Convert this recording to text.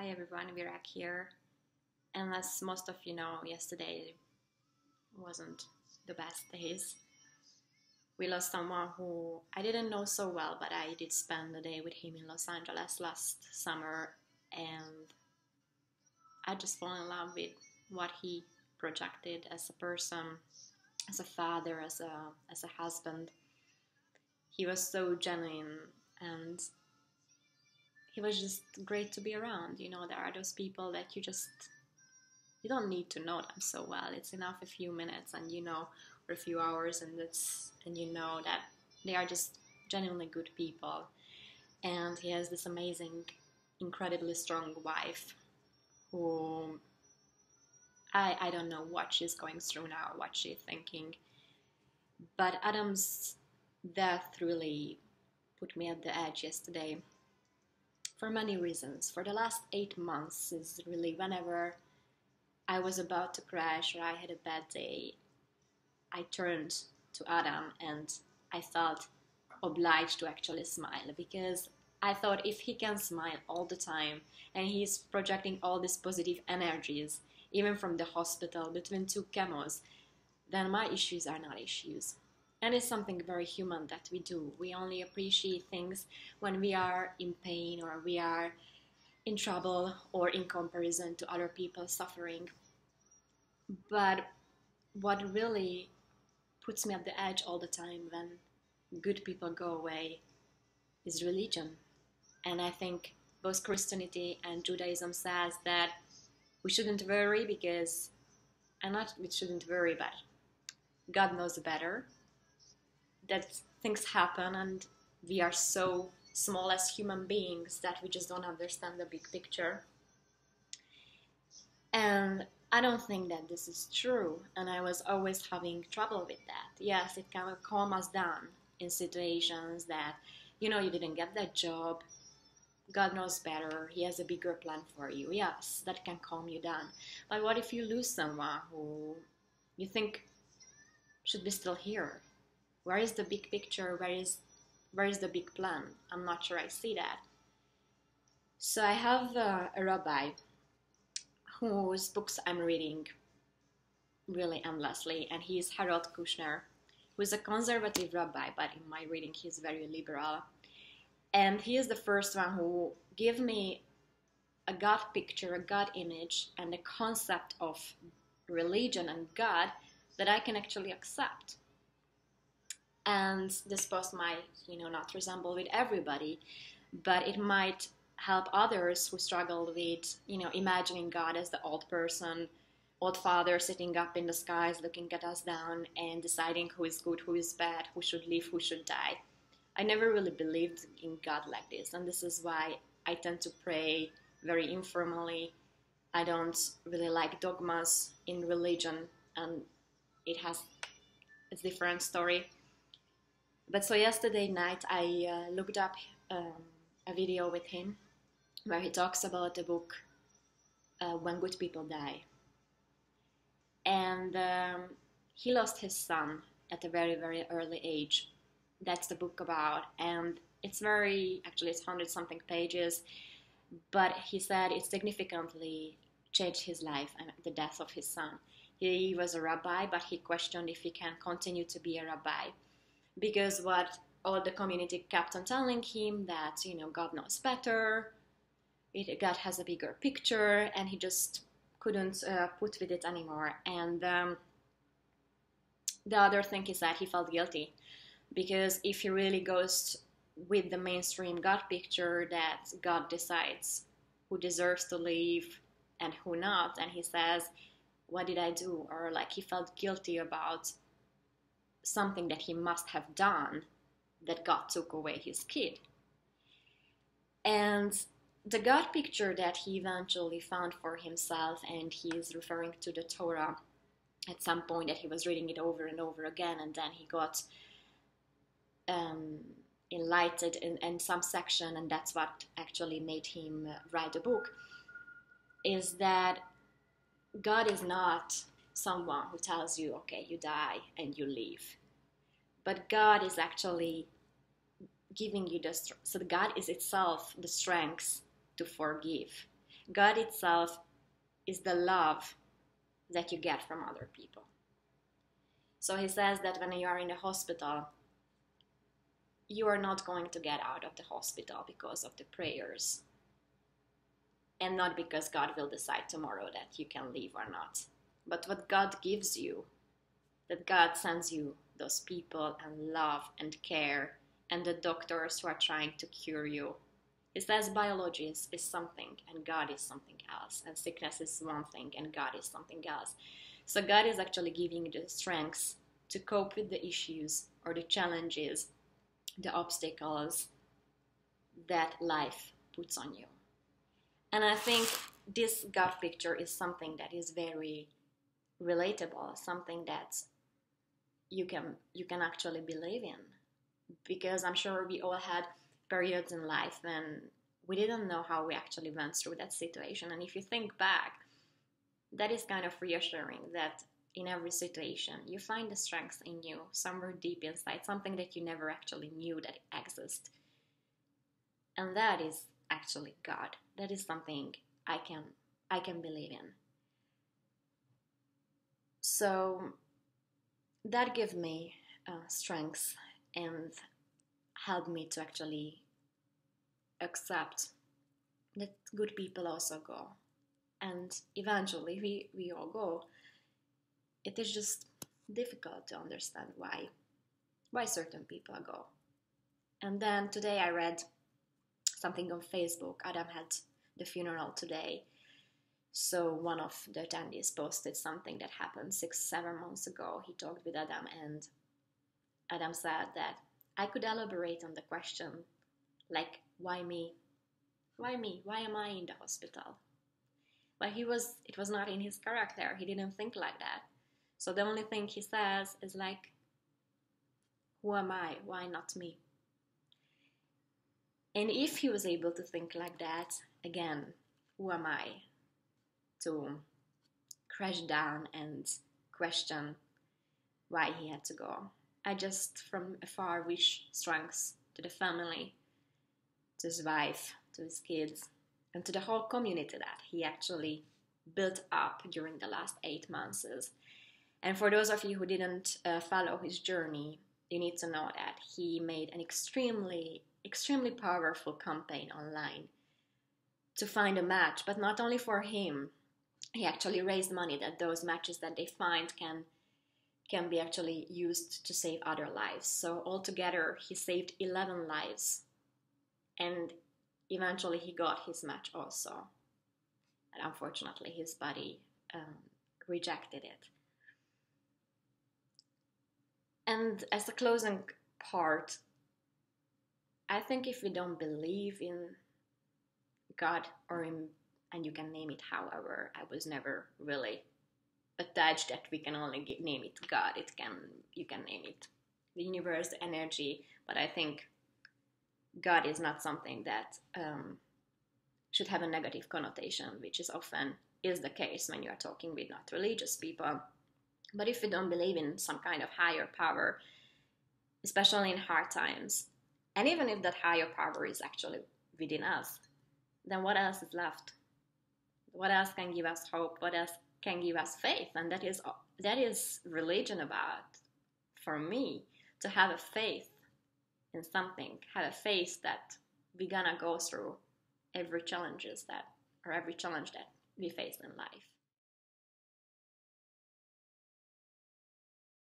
Hi everyone, Virag here. And as most of you know, yesterday wasn't the best days. We lost someone who I didn't know so well, but I did spend the day with him in Los Angeles last summer, and I just fell in love with what he projected as a person, as a father, as a as a husband. He was so genuine and he was just great to be around. You know, there are those people that you just you don't need to know them so well. It's enough a few minutes and you know, or a few hours, and it's and you know that they are just genuinely good people. And he has this amazing, incredibly strong wife, who I I don't know what she's going through now, what she's thinking. But Adam's death really put me at the edge yesterday for many reasons. For the last eight months is really whenever I was about to crash or I had a bad day, I turned to Adam and I felt obliged to actually smile because I thought if he can smile all the time and he's projecting all these positive energies, even from the hospital between two chemos, then my issues are not issues and it's something very human that we do. We only appreciate things when we are in pain or we are in trouble or in comparison to other people suffering. But what really puts me at the edge all the time when good people go away is religion. And I think both Christianity and Judaism says that we shouldn't worry because, and not we shouldn't worry, but God knows better that things happen and we are so small as human beings that we just don't understand the big picture. And I don't think that this is true, and I was always having trouble with that. Yes, it can calm us down in situations that, you know, you didn't get that job, God knows better, He has a bigger plan for you. Yes, that can calm you down. But what if you lose someone who you think should be still here? Where is the big picture? Where is where is the big plan? I'm not sure i see that. So i have uh, a rabbi whose books i'm reading really endlessly and he is harold kushner who's a conservative rabbi but in my reading he's very liberal. And he is the first one who gave me a god picture a god image and a concept of religion and god that i can actually accept and this post might you know not resemble with everybody but it might help others who struggle with you know imagining god as the old person old father sitting up in the skies looking at us down and deciding who is good who is bad who should live who should die. I never really believed in god like this and this is why i tend to pray very informally i don't really like dogmas in religion and it has a different story but so yesterday night I uh, looked up um, a video with him where he talks about the book uh, When Good People Die. And um, he lost his son at a very, very early age. That's the book about. And it's very, actually, it's 100 something pages. But he said it significantly changed his life and the death of his son. He was a rabbi, but he questioned if he can continue to be a rabbi because what all the community kept on telling him that you know God knows better, it, God has a bigger picture, and he just couldn't uh, put with it anymore. And um, the other thing is that he felt guilty because if he really goes with the mainstream God picture that God decides who deserves to live and who not, and he says, "What did I do?" or like he felt guilty about something that he must have done that God took away his kid. And the God picture that he eventually found for himself, and he is referring to the Torah at some point that he was reading it over and over again, and then he got um, enlightened in, in some section, and that's what actually made him write the book. Is that God is not someone who tells you, okay, you die and you leave. But God is actually giving you the so God is itself the strength to forgive. God itself is the love that you get from other people. So he says that when you are in the hospital, you are not going to get out of the hospital because of the prayers and not because God will decide tomorrow that you can leave or not. But what God gives you, that God sends you those people and love and care and the doctors who are trying to cure you. It says biology is, is something and God is something else, and sickness is one thing and God is something else. So God is actually giving you the strengths to cope with the issues or the challenges, the obstacles that life puts on you. And I think this God picture is something that is very relatable, something that you can you can actually believe in. Because I'm sure we all had periods in life when we didn't know how we actually went through that situation. And if you think back, that is kind of reassuring that in every situation you find the strength in you somewhere deep inside, something that you never actually knew that exists. And that is actually God. That is something I can I can believe in. So that gave me uh, strength and helped me to actually accept that good people also go. And eventually we, we all go. It is just difficult to understand why why certain people go. And then today I read something on Facebook. Adam had the funeral today. So one of the attendees posted something that happened six, seven months ago. He talked with Adam, and Adam said that I could elaborate on the question, like, why me? Why me? Why am I in the hospital? But he was, it was not in his character. He didn't think like that. So the only thing he says is like, who am I? Why not me? And if he was able to think like that, again, who am I to crash down and question why he had to go? I just from afar wish strength to the family, to his wife, to his kids, and to the whole community that he actually built up during the last eight months. And for those of you who didn't uh, follow his journey, you need to know that he made an extremely extremely powerful campaign online to find a match, but not only for him. He actually raised money that those matches that they find can can be actually used to save other lives. So altogether, he saved 11 lives, and eventually he got his match also. And unfortunately, his body um, rejected it. And as a closing part, I think if we don't believe in God or in, and you can name it however, I was never really attached that we can only name it God. It can you can name it the universe, energy, but I think God is not something that um, should have a negative connotation, which is often is the case when you are talking with not religious people. But if you don't believe in some kind of higher power, especially in hard times, and even if that higher power is actually within us, then what else is left? What else can give us hope? What else can give us faith? And that is that is religion about for me to have a faith in something, have a faith that we're gonna go through every challenges that or every challenge that we face in life.